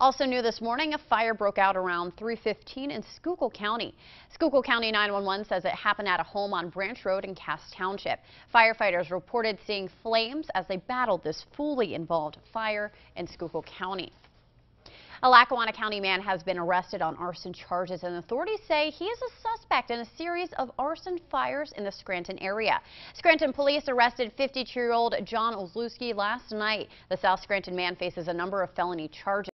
Also new this morning, a fire broke out around 315 in Schuylkill County. Schuylkill County 911 says it happened at a home on Branch Road in Cass Township. Firefighters reported seeing flames as they battled this fully involved fire in Schuylkill County. A Lackawanna County man has been arrested on arson charges and authorities say he is a suspect in a series of arson fires in the Scranton area. Scranton police arrested 52-year-old John Olszewski last night. The South Scranton man faces a number of felony charges.